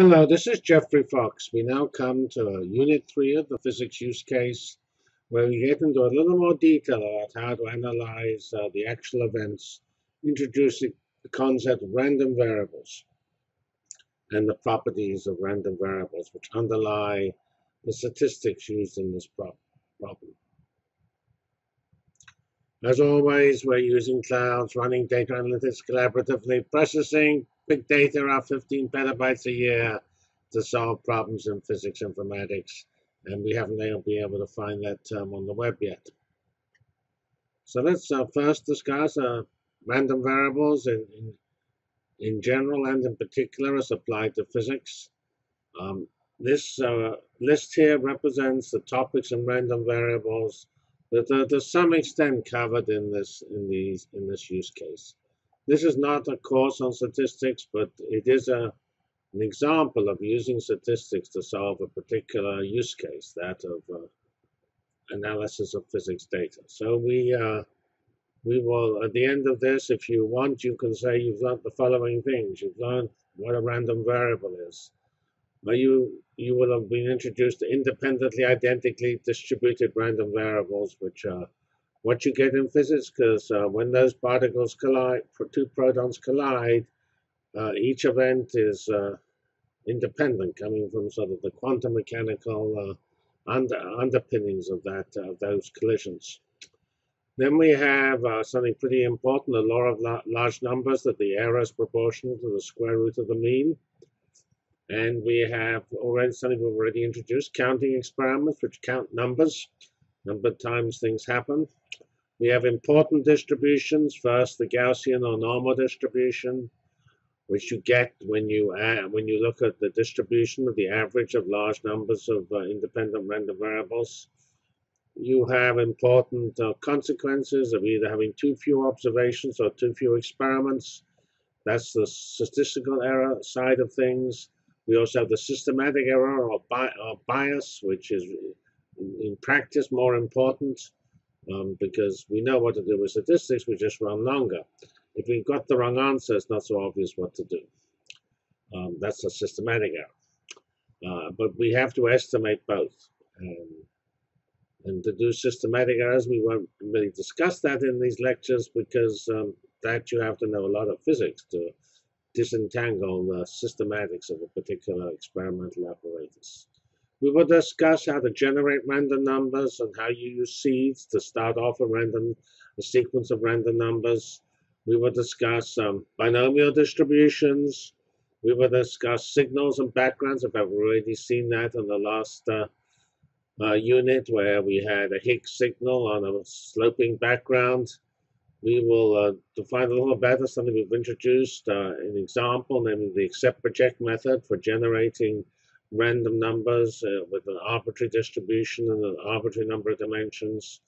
Hello, this is Geoffrey Fox. We now come to Unit 3 of the physics use case, where we get into a little more detail about how to analyze uh, the actual events, introducing the concept of random variables and the properties of random variables, which underlie the statistics used in this problem. As always, we're using clouds, running data analytics collaboratively, processing big data are 15 petabytes a year to solve problems in physics informatics, and we haven't been able to find that term on the web yet. So let's uh, first discuss uh, random variables in, in, in, general and in particular as applied to physics. Um, this uh, list here represents the topics in random variables that are to some extent covered in this in these in this use case. This is not a course on statistics, but it is a an example of using statistics to solve a particular use case, that of uh, analysis of physics data. So we uh, we will, at the end of this, if you want, you can say you've learned the following things. You've learned what a random variable is. But you you will have been introduced to independently identically distributed random variables, which are what you get in physics, because uh, when those particles collide, two protons collide, uh, each event is uh, independent, coming from sort of the quantum mechanical uh, under, underpinnings of that of those collisions. Then we have uh, something pretty important, the law of la large numbers, that the error is proportional to the square root of the mean. And we have already something we've already introduced, counting experiments, which count numbers, number of times things happen. We have important distributions. First, the Gaussian or normal distribution, which you get when you add, when you look at the distribution of the average of large numbers of uh, independent random variables. You have important uh, consequences of either having too few observations or too few experiments. That's the statistical error side of things. We also have the systematic error or, bi or bias, which is in practice more important um, because we know what to do with statistics, we just run longer. If we've got the wrong answer, it's not so obvious what to do. Um, that's a systematic error. Uh, but we have to estimate both. Um, and to do systematic errors, we won't really discuss that in these lectures because um, that you have to know a lot of physics to disentangle the systematics of a particular experimental apparatus. We will discuss how to generate random numbers and how you use seeds to start off a random a sequence of random numbers. We will discuss um, binomial distributions. We will discuss signals and backgrounds. If I've already seen that in the last uh, uh, unit where we had a Higgs signal on a sloping background we will uh, define a little better something we've introduced, uh, an example, namely the accept reject method for generating random numbers uh, with an arbitrary distribution and an arbitrary number of dimensions.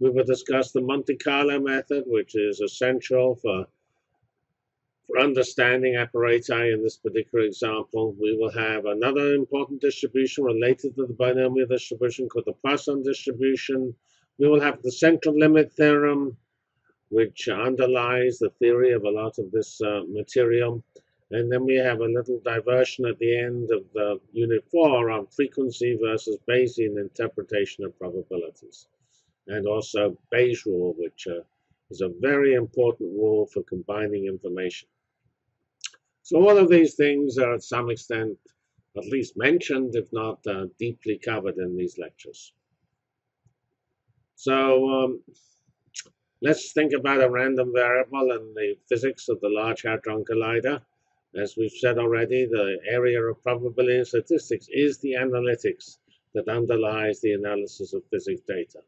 We will discuss the Monte Carlo method, which is essential for, for understanding apparatus in this particular example. We will have another important distribution related to the binomial distribution called the Poisson distribution. We will have the central limit theorem, which underlies the theory of a lot of this uh, material. And then we have a little diversion at the end of the unit four on frequency versus Bayesian interpretation of probabilities. And also Bayes rule, which uh, is a very important rule for combining information. So all of these things are at some extent at least mentioned, if not uh, deeply covered in these lectures. So um, Let's think about a random variable in the physics of the Large Hadron Collider. As we've said already, the area of probability and statistics is the analytics that underlies the analysis of physics data.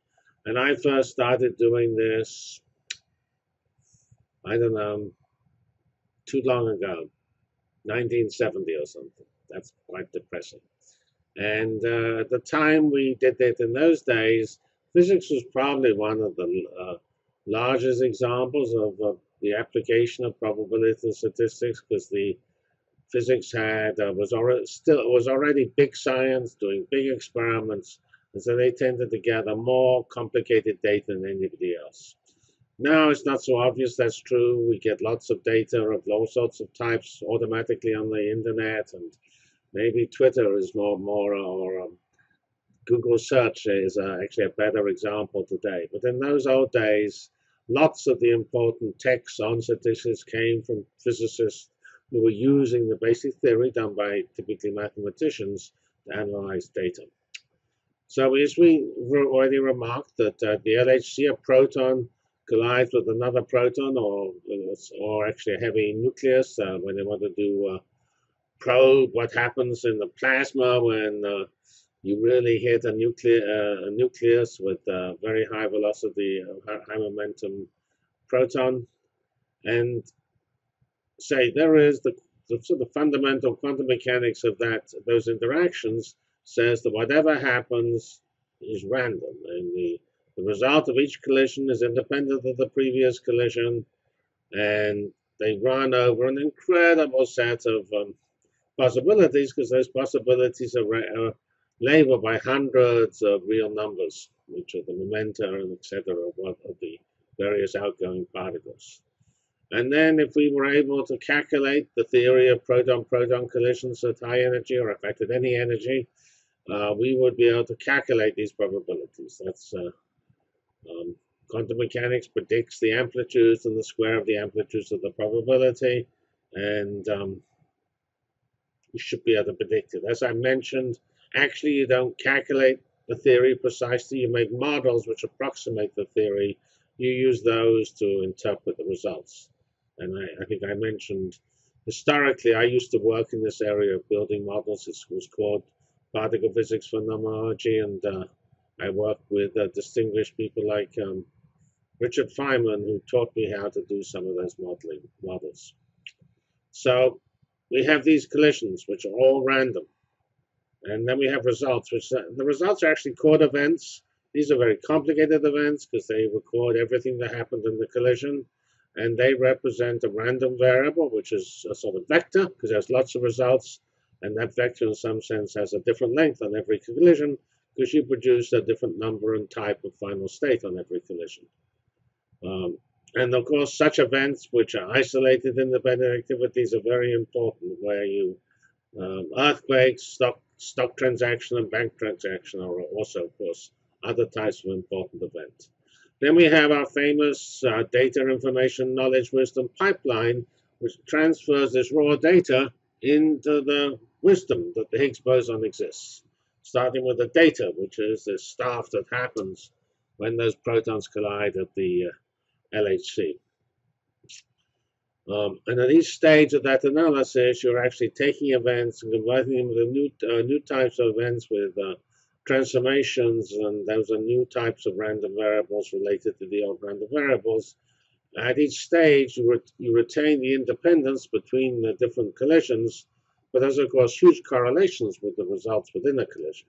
And I first started doing this, I don't know, too long ago, 1970 or something. That's quite depressing. And uh, at the time we did it in those days, physics was probably one of the uh, largest examples of uh, the application of probability and statistics because the physics had uh, was already still was already big science doing big experiments and so they tended to gather more complicated data than anybody else now it's not so obvious that's true we get lots of data of all sorts of types automatically on the internet and maybe Twitter is more more or um, Google search is uh, actually a better example today. But in those old days, lots of the important texts on statistics came from physicists who were using the basic theory done by typically mathematicians to analyze data. So as we already remarked that uh, the LHC, a proton, collides with another proton or, or actually a heavy nucleus uh, when they want to do uh, probe what happens in the plasma when uh, you really hit a, nuclear, uh, nucleus with a very high velocity, uh, high momentum proton. And say there is the, the sort of fundamental quantum mechanics of that those interactions says that whatever happens is random and the, the result of each collision is independent of the previous collision and they run over an incredible set of um, possibilities because those possibilities are, are labeled by hundreds of real numbers, which are the momenta and etc. of, of the various outgoing particles. And then if we were able to calculate the theory of proton-proton collisions at high energy or effect at any energy, uh, we would be able to calculate these probabilities. That's uh, um, quantum mechanics predicts the amplitudes and the square of the amplitudes of the probability, and um, should be able to predict it. As I mentioned, Actually, you don't calculate the theory precisely. You make models which approximate the theory. You use those to interpret the results. And I, I think I mentioned historically, I used to work in this area of building models. It was called particle physics phenomenology, and uh, I worked with uh, distinguished people like um, Richard Feynman, who taught me how to do some of those modeling models. So we have these collisions, which are all random. And then we have results, which uh, the results are actually caught events. These are very complicated events because they record everything that happened in the collision. And they represent a random variable, which is a sort of vector, because there's lots of results. And that vector, in some sense, has a different length on every collision, because you produce a different number and type of final state on every collision. Um, and of course, such events, which are isolated independent activities, are very important, where you um, earthquakes, stock stock transaction and bank transaction are also, of course, other types of important events. Then we have our famous uh, data information knowledge wisdom pipeline, which transfers this raw data into the wisdom that the Higgs boson exists, starting with the data, which is the stuff that happens when those protons collide at the uh, LHC. Um, and at each stage of that analysis, you're actually taking events and combining them into new, uh, new types of events with uh, transformations, and those are new types of random variables related to the old random variables. At each stage, you, re you retain the independence between the different collisions, but there's, of course, huge correlations with the results within a collision.